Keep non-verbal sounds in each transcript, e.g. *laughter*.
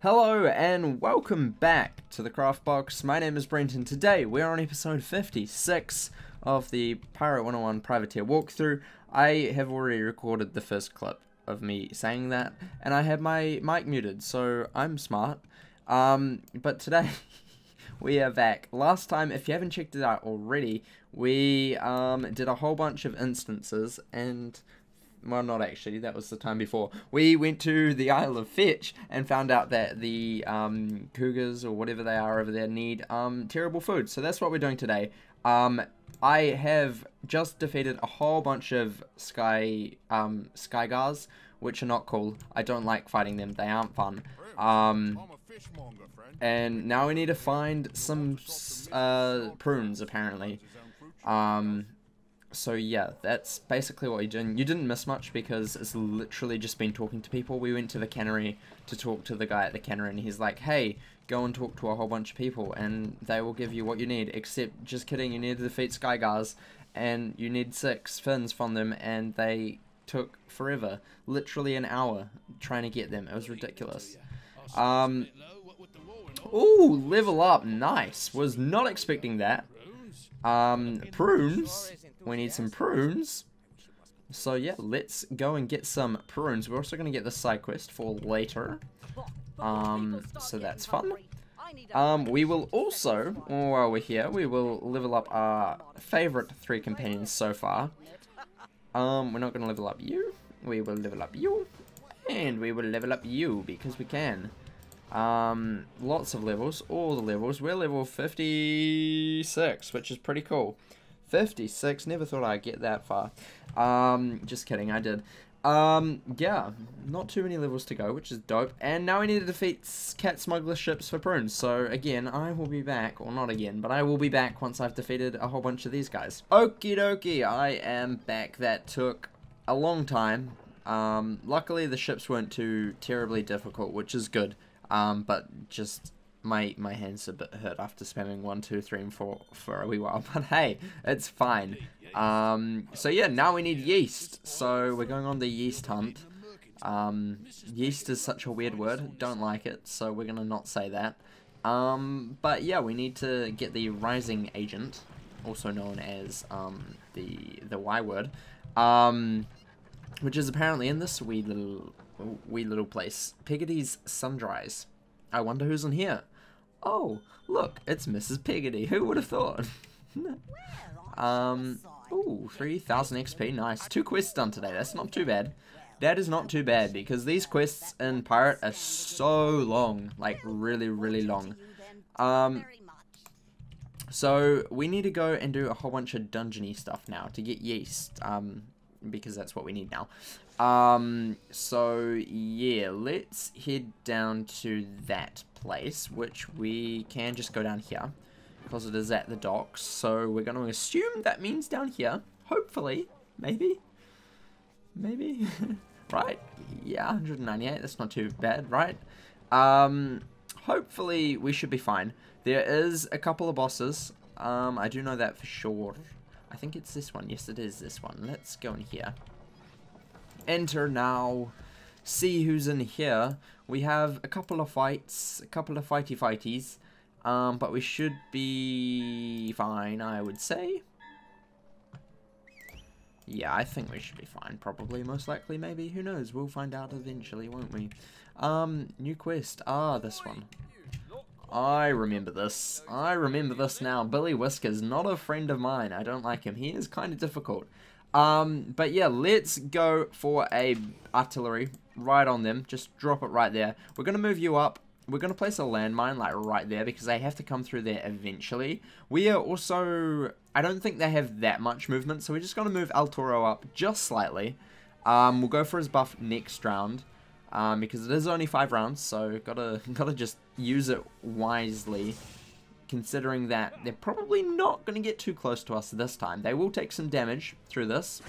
Hello and welcome back to the Craft Box. My name is Brent and today we're on episode 56 of the Pirate 101 Privateer walkthrough. I have already recorded the first clip of me saying that and I have my mic muted so I'm smart. Um, but today *laughs* we are back. Last time, if you haven't checked it out already, we um, did a whole bunch of instances and well, not actually, that was the time before. We went to the Isle of Fetch and found out that the um, cougars or whatever they are over there need um, terrible food. So that's what we're doing today. Um, I have just defeated a whole bunch of sky um, skygars, which are not cool. I don't like fighting them. They aren't fun. Um, and now we need to find some uh, prunes, apparently. Um, so yeah, that's basically what you're doing. You didn't miss much because it's literally just been talking to people. We went to the cannery to talk to the guy at the cannery and he's like, hey, go and talk to a whole bunch of people and they will give you what you need. Except, just kidding, you need to defeat Skygars and you need six fins from them and they took forever. Literally an hour trying to get them. It was ridiculous. Um, ooh, level up. Nice. Was not expecting that. Um, prunes. We need some prunes. So yeah, let's go and get some prunes. We're also going to get the side quest for later. Um, so that's fun. Um, we will also, while we're here, we will level up our favorite three companions so far. Um, we're not going to level up you. We will level up you. And we will level up you because we can. Um, lots of levels, all the levels. We're level 56, which is pretty cool. 56, never thought I'd get that far. Um, just kidding, I did. Um, yeah, not too many levels to go, which is dope. And now we need to defeat cat smuggler ships for prunes. So again, I will be back, or not again, but I will be back once I've defeated a whole bunch of these guys. Okie dokie, I am back. That took a long time. Um, luckily the ships weren't too terribly difficult, which is good. Um, but just my my hands are a bit hurt after spamming one, two, three, and four for a wee while. *laughs* But hey, it's fine. Um, so yeah, now we need yeast. So we're going on the yeast hunt. Um, yeast is such a weird word. Don't like it. So we're gonna not say that. Um, but yeah, we need to get the rising agent, also known as um, the the Y word, um, which is apparently in this wee little wee little place, Peggity's Sundries. I wonder who's in here. Oh, look, it's Mrs. Peggity. Who would have thought? *laughs* um, ooh, 3,000 XP. Nice. Two quests done today. That's not too bad. That is not too bad because these quests in Pirate are so long. Like, really, really long. Um, so, we need to go and do a whole bunch of dungeony stuff now to get yeast. Um, because that's what we need now. Um, so, yeah, let's head down to that place, which we can just go down here, because it is at the docks, so we're going to assume that means down here, hopefully, maybe, maybe, *laughs* right, yeah, 198, that's not too bad, right, um, hopefully we should be fine, there is a couple of bosses, um, I do know that for sure, I think it's this one, yes it is this one, let's go in here, enter now. See who's in here. We have a couple of fights, a couple of fighty fighties. Um, but we should be fine, I would say. Yeah, I think we should be fine, probably, most likely, maybe. Who knows? We'll find out eventually, won't we? Um, new quest. Ah, this one. I remember this. I remember this now. Billy Whiskers, not a friend of mine. I don't like him. He is kind of difficult. Um, but yeah, let's go for a artillery right on them. Just drop it right there. We're going to move you up. We're going to place a landmine like right there because they have to come through there eventually. We are also... I don't think they have that much movement, so we're just going to move El Toro up just slightly. Um, we'll go for his buff next round. Um, because it is only five rounds, so gotta *laughs* gotta just use it wisely considering that they're probably not to get too close to us this time. They will take some damage through this.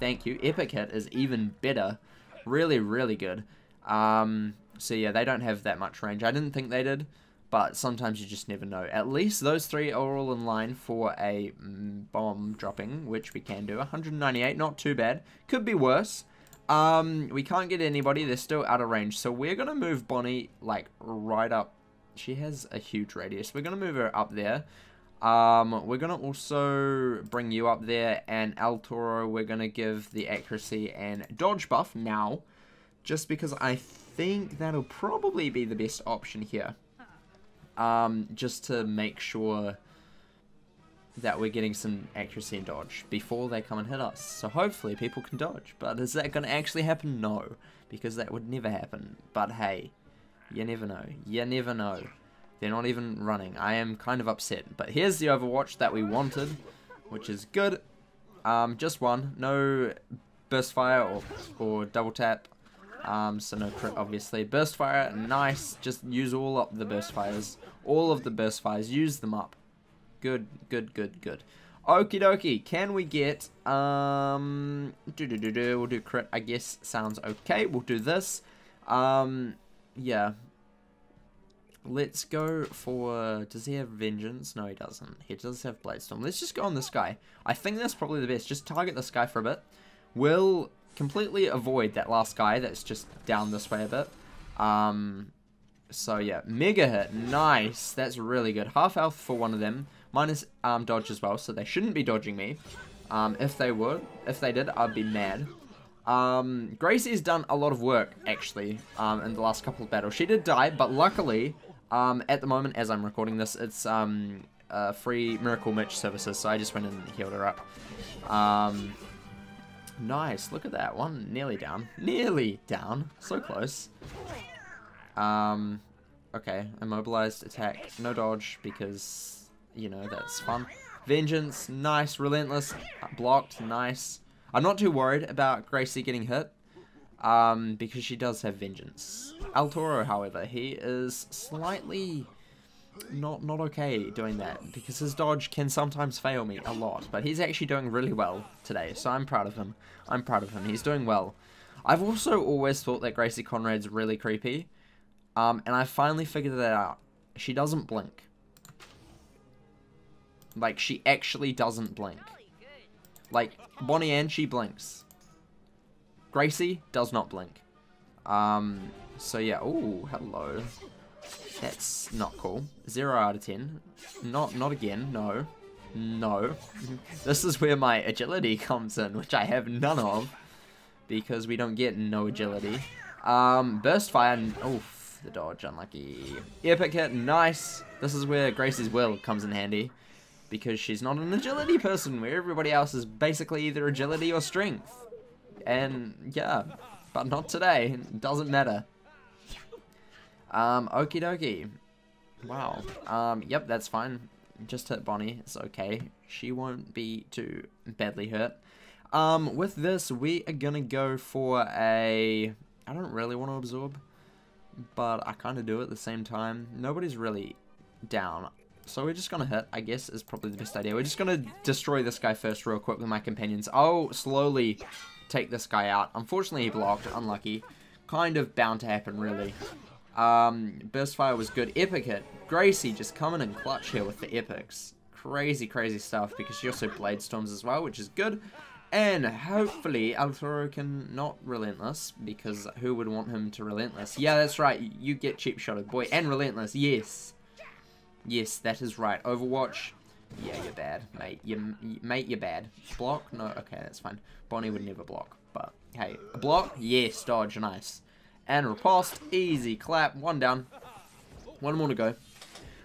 Thank you. Epic Hit is even better. Really, really good. Um, so yeah, they don't have that much range. I didn't think they did, but sometimes you just never know. At least those three are all in line for a mm, bomb dropping, which we can do. 198, not too bad. Could be worse. Um, we can't get anybody. They're still out of range. So we're going to move Bonnie, like, right up. She has a huge radius. We're going to move her up there. Um, we're going to also bring you up there. And El Toro, we're going to give the accuracy and dodge buff now. Just because I think that'll probably be the best option here. Um, just to make sure that we're getting some accuracy and dodge before they come and hit us. So hopefully people can dodge. But is that going to actually happen? No. Because that would never happen. But hey, you never know. You never know. They're not even running. I am kind of upset. But here's the Overwatch that we wanted, which is good. Um, just one. No burst fire or, or double tap. Um, so no crit, obviously. Burst fire, nice. Just use all up the burst fires. All of the burst fires. Use them up. Good, good, good, good. Okie dokie, can we get, um, do do do do, we'll do crit, I guess, sounds okay. We'll do this. Um, yeah. Let's go for, does he have Vengeance? No, he doesn't. He does have Bladestorm. Let's just go on this guy. I think that's probably the best. Just target this guy for a bit. We'll completely avoid that last guy that's just down this way a bit. Um, so yeah, mega hit, nice. That's really good. Half health for one of them. Minus um, dodge as well, so they shouldn't be dodging me. Um, if they would, if they did, I'd be mad. Um, Gracie's done a lot of work, actually, um, in the last couple of battles. She did die, but luckily, um, at the moment, as I'm recording this, it's um, uh, free Miracle Mitch services, so I just went in and healed her up. Um, nice, look at that, one nearly down. Nearly down, so close. Um, okay, immobilized, attack, no dodge, because you know, that's fun. Vengeance, nice. Relentless, blocked, nice. I'm not too worried about Gracie getting hit, um, because she does have Vengeance. El Toro, however, he is slightly not not okay doing that, because his dodge can sometimes fail me a lot, but he's actually doing really well today, so I'm proud of him. I'm proud of him. He's doing well. I've also always thought that Gracie Conrad's really creepy, um, and I finally figured that out. She doesn't blink. Like, she actually doesn't blink. Like, Bonnie Anne, she blinks. Gracie does not blink. Um, so yeah, oh, hello. That's not cool. Zero out of ten. Not, not again, no. No. *laughs* this is where my agility *laughs* comes in, which I have none of. Because we don't get no agility. Um, burst fire, oof, the dodge, unlucky. Epic hit, nice. This is where Gracie's will comes in handy because she's not an agility person, where everybody else is basically either agility or strength. And, yeah, but not today. It doesn't matter. Um, okie dokie. Wow. Um, yep, that's fine. Just hit Bonnie. It's okay. She won't be too badly hurt. Um, with this, we are gonna go for a... I don't really want to absorb, but I kind of do at the same time. Nobody's really down. So we're just gonna hit, I guess, is probably the best idea. We're just gonna destroy this guy first real quick with my companions. I'll slowly take this guy out. Unfortunately, he blocked. Unlucky. Kind of bound to happen, really. Um, Burst Fire was good. Epic hit. Gracie just coming in clutch here with the epics. Crazy, crazy stuff because she also Blade Storms as well, which is good. And hopefully El Toro can not Relentless, because who would want him to Relentless? Yeah, that's right, you get cheap shotted, boy. And Relentless, yes. Yes, that is right. Overwatch. Yeah, you're bad, mate. You, mate, you're bad. Block? No, okay, that's fine. Bonnie would never block, but hey, block? Yes, dodge, nice. And riposte, easy clap, one down. One more to go.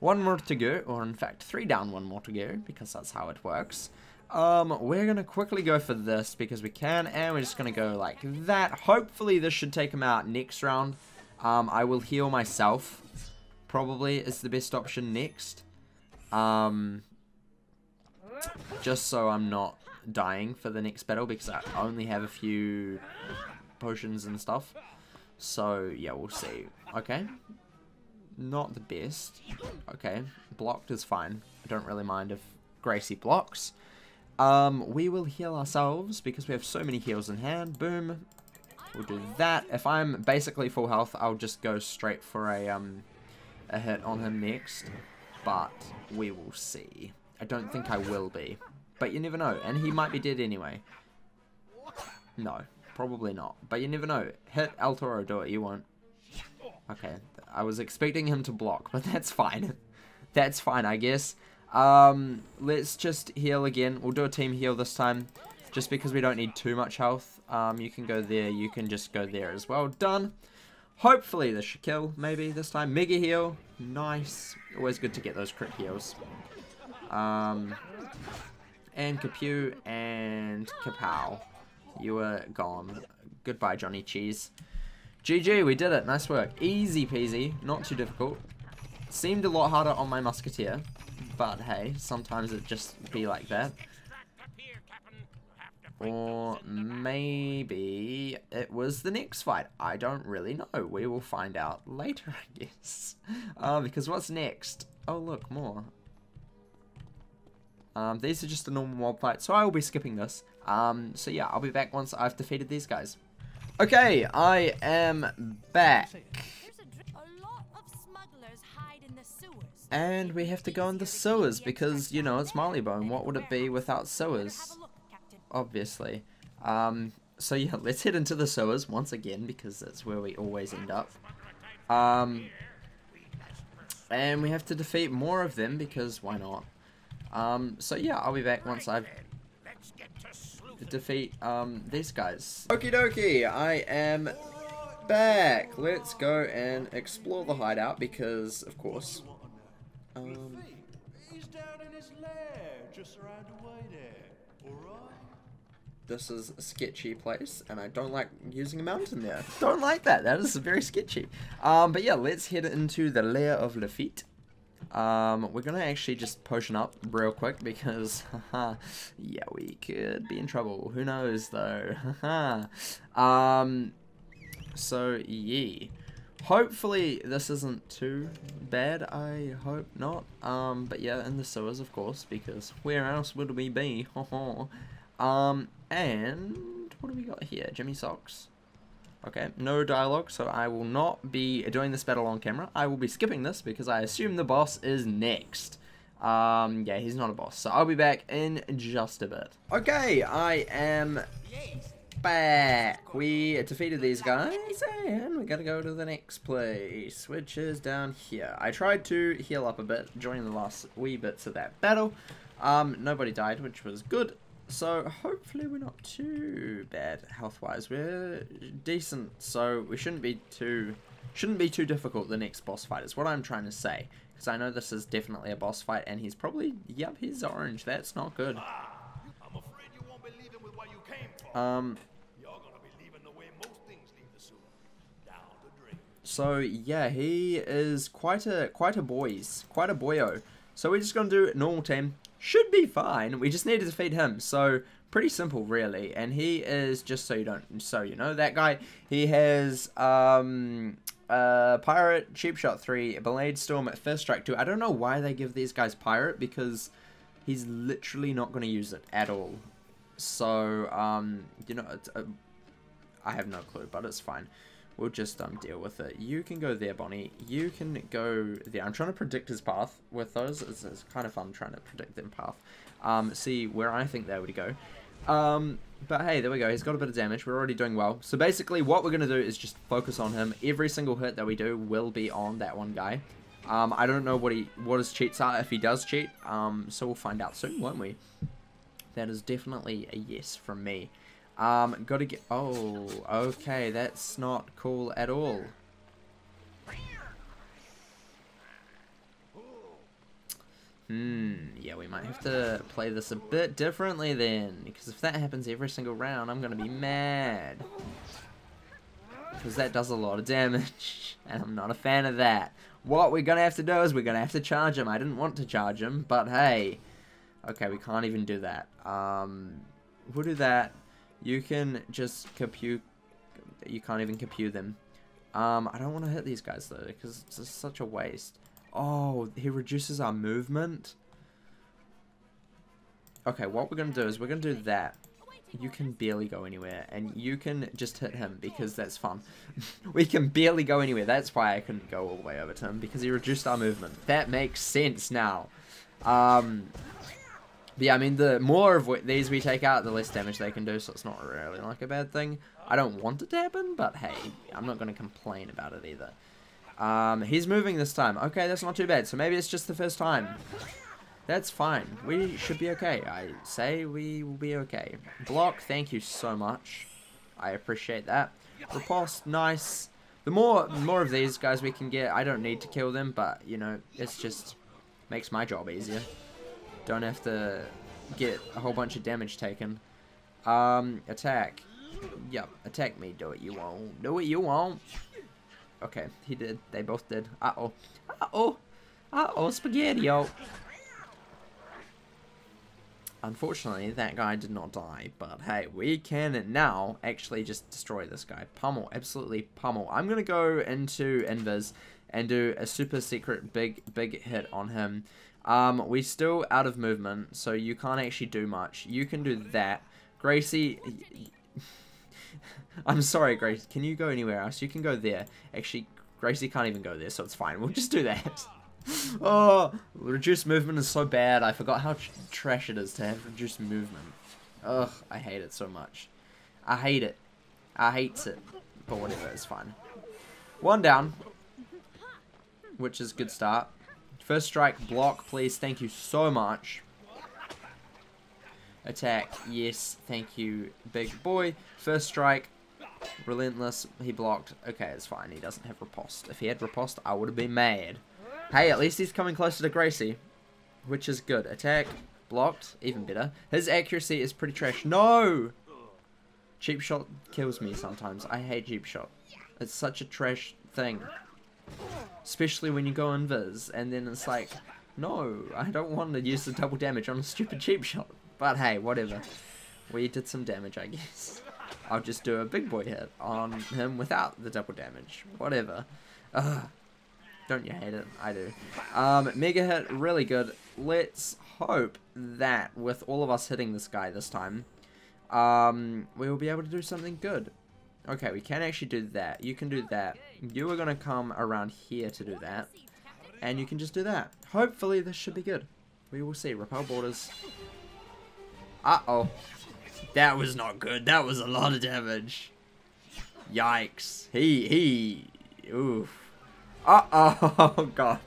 One more to go, or in fact, three down, one more to go, because that's how it works. Um, we're gonna quickly go for this because we can, and we're just gonna go like that. Hopefully this should take him out next round. Um, I will heal myself probably is the best option next. Um, just so I'm not dying for the next battle because I only have a few potions and stuff. So, yeah, we'll see. Okay. Not the best. Okay. Blocked is fine. I don't really mind if Gracie blocks. Um, we will heal ourselves because we have so many heals in hand. Boom. We'll do that. If I'm basically full health, I'll just go straight for a, um, a hit on him next, but we will see. I don't think I will be, but you never know, and he might be dead anyway. No, Probably not. But you never know. Hit El Toro, do it. You won't. Okay. I was expecting him to block, *laughs* but that's fine. that's fine, I guess. Um, let's just heal again. We'll do a team heal this time. Just because we don't need too much health. Um, you can go there. You can just go there as well. Done. Hopefully this should kill, maybe, this time. Mega heal. Nice. Always good to get those crit heals. Um, and Kapew and Kapow. You were gone. Goodbye, Johnny Cheese. GG, we did it. Nice work. Easy peasy. Not too difficult. Seemed a lot harder on my Musketeer. But hey, sometimes it just be like that. Or maybe it was the next fight. I don't really know. We will find out *laughs* later, I guess. Uh, because what's next? Oh, look, more. Um, these are just a normal mob fight, so I will be skipping this. Um, so yeah, I'll be back once I've defeated these guys. Okay, I am back. And we have to go in the sewers because, you know, it's Marleybone. What would it be without sewers? Obviously. Um, so yeah, *laughs* let's head into the sewers once again because that's where we always end up. Um, and we have to defeat more of them because why not? Um, so yeah, I'll be back once I've defeat um, these guys. Okie dokie, I am back. Let's go and explore the hideout because, of course. Um, this is a sketchy place, and I don't like using a mountain there. Don't like that. That is very sketchy. Um, but yeah, let's head into the lair of Lafitte. Um, we're gonna actually just potion up real quick because, *laughs* haha, yeah, we could be in trouble. Who knows though? *laughs* um, so yeah. Hopefully this isn't too bad. I hope not. Um, but yeah, in the sewers, of course, because where else would we be? *laughs* um, and what do we got here? Jimmy socks. Okay, no dialogue, so I will not be doing this battle on camera. I will be skipping this because I assume the boss is next. Um, yeah, he's not a boss, so I'll be back in just a bit. Okay, I am back. We defeated these guys, and we gotta go to the next place, which is down here. I tried to heal up a bit during the last wee bits of that battle. Um, nobody died, which was good. So hopefully we're not too bad health-wise. We're decent, so we shouldn't be too shouldn't be too difficult the next boss fight is what I'm trying to say. Because I know this is definitely a boss fight, and he's probably yep, he's orange. That's not good. Um. So yeah, he is quite a quite a boys, quite a boyo. So we're just gonna do normal team should be fine. We just need to defeat him. So pretty simple really and he is just so you don't so you know that guy he has um uh pirate cheap shot 3 blade storm first strike 2 i don't know why they give these guys pirate because he's literally not going to use it at all so um you know uh, i have no clue but it's fine We'll just um, deal with it. You can go there, Bonnie. You can go there. I'm trying to predict his path with those. It's, it's kind of fun trying to predict their path. Um, see where I think they would go. Um, but hey, there we go. He's got a bit of damage. We're already doing well. So basically, what we're going to do is just focus on him. Every single hit that we do will be on that one guy. Um, I don't know what he what his cheats are, if he does cheat. Um, so we'll find out soon, won't we? That is definitely a yes from me. Um, gotta get... Oh, okay, that's not cool at all. Hmm, yeah, we might have to play this a bit differently then. Because if that happens every single round, I'm gonna be mad. Because that does a lot of damage. *laughs* And I'm not a fan of that. What we're gonna have to do is we're gonna have to charge him. I didn't want to charge him, but hey. Okay, we can't even do that. Um, we'll do that. You can just compute. You can't even compute them. Um, I don't want to hit these guys though, because it's such a waste. Oh, he reduces our movement. Okay, what we're going to do is we're going to do that. You can barely go anywhere, and you can just hit him, because that's fun. *laughs* we can barely go anywhere. That's why I couldn't go all the way over to him, because he reduced our movement. That makes sense now. Um, But yeah, I mean, the more of these we take out, the less damage they can do, so it's not really like a bad thing. I don't want it to happen, but hey, I'm not going to complain about it either. Um, he's moving this time. Okay, that's not too bad. So maybe it's just the first time. That's fine. We should be okay. I say we will be okay. Block, thank you so much. I appreciate that. Riposte, nice. The more more of these guys we can get, I don't need to kill them, but, you know, it's just makes my job easier. Don't have to get a whole bunch of damage taken. Um, attack. Yep, attack me. Do it you won't. Do it you won't. Okay, he did. They both did. Uh-oh. Uh-oh. Uh-oh, spaghetti-o. Unfortunately, that guy did not die, but hey, we can now actually just destroy this guy. Pummel, absolutely pummel. I'm going to go into Invis and do a super secret big, big hit on him. Um, we're still out of movement, so you can't actually do much. You can do that. Gracie, *laughs* I'm sorry, Gracie. Can you go anywhere else? You can go there. Actually, Gracie can't even go there, so it's fine. We'll just do that. *laughs* oh, reduced movement is so bad. I forgot how tr trash it is to have reduced movement. Ugh, I hate it so much. I hate it. I hate it. But whatever, it's fine. One down. Which is good start. First strike, block, please. Thank you so much. Attack, yes, thank you, big boy. First strike, relentless, he blocked. Okay, it's fine, he doesn't have riposte. If he had riposte, I would have been mad. Hey, at least he's coming closer to Gracie, which is good. Attack, blocked, even better. His accuracy is pretty trash. No! Cheap shot kills me sometimes. I hate cheap shot. It's such a trash thing. Especially when you go invis, and then it's like, no, I don't want to use the double damage on a stupid cheap shot. But hey, whatever. We did some damage, I guess. I'll just do a big boy hit on him without the double damage. Whatever. Ugh. Don't you hate it? I do. Um, mega hit, really good. Let's hope that with all of us hitting this guy this time, um, we will be able to do something good. Okay, we can actually do that. You can do that. You are going to come around here to do that. And you can just do that. Hopefully this should be good. We will see. Repel Boarders. Uh-oh. That was not good. That was a lot of damage. Yikes. He, he, oof. Uh-oh, *laughs* God.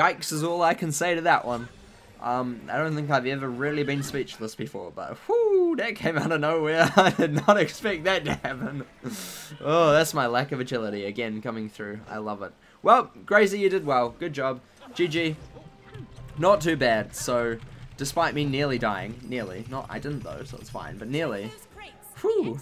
Yikes is all I can say to that one. Um, I don't think I've ever really been speechless before, but whoo, that came out of nowhere. *laughs* I did not expect that to happen. oh, that's my lack of agility again coming through. I love it. Well, Gracie, you did well. Good job. GG. Not too bad. So, despite me nearly dying, nearly, not, I didn't though, so it's fine, but nearly. Whew.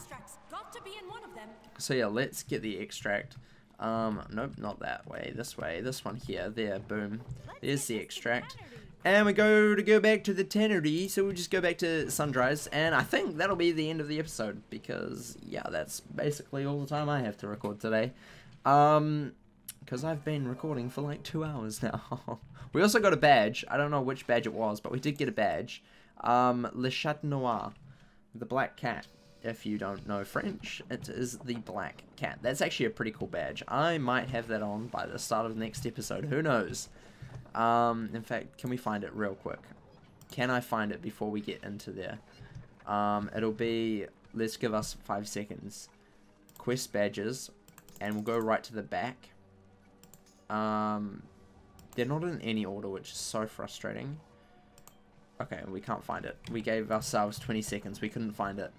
So yeah, let's get the extract. Um, nope, not that way. This way. This one here. There. Boom. There's the extract. And we go to go back to the tannery, so we'll just go back to Sunrise, and I think that'll be the end of the episode, because, yeah, that's basically all the time I have to record today. Um, because I've been recording for like two hours *laughs* now. we also got a badge, I don't know which badge it was, but we did get a badge. Um, Le Chat Noir, the black cat. If you don't know French, it is the black cat. That's actually a pretty cool badge. I might have that on by the start of the next episode, who knows. Um, in fact, can we find it real quick? Can I find it before we get into there? Um, it'll be, let's give us five seconds. Quest badges, and we'll go right to the back. Um, they're not in any order, which is so frustrating. Okay, we can't find it. We gave ourselves 20 seconds. We couldn't find it.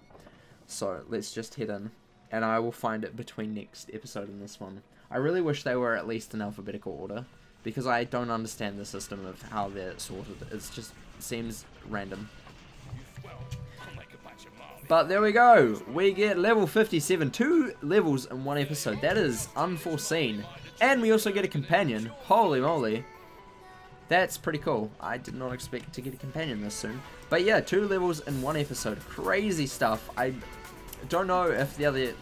So, let's just head in. And I will find it between next episode and this one. I really wish they were at least in alphabetical order because I don't understand the system of how they're sorted. It just seems random. But there we go. We get level 57. Two levels in one episode. That is unforeseen. And we also get a companion. Holy moly. That's pretty cool. I did not expect to get a companion this soon. But yeah, two levels in one episode. Crazy stuff. I don't know if the other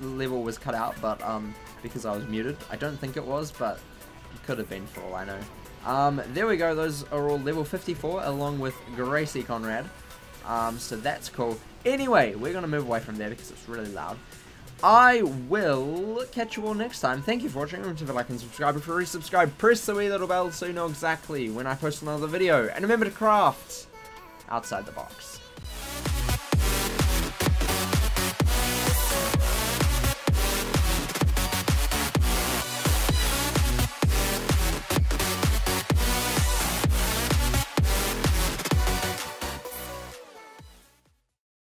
level was cut out, but um, because I was muted. I don't think it was, but it could have been for all I know. Um, there we go. Those are all level 54, along with Gracie Conrad. Um, so that's cool. Anyway, we're going to move away from there because it's really loud. I will catch you all next time. Thank you for watching. Remember to like and subscribe. If you're already subscribed, press the wee little bell so you know exactly when I post another video. And remember to craft outside the box.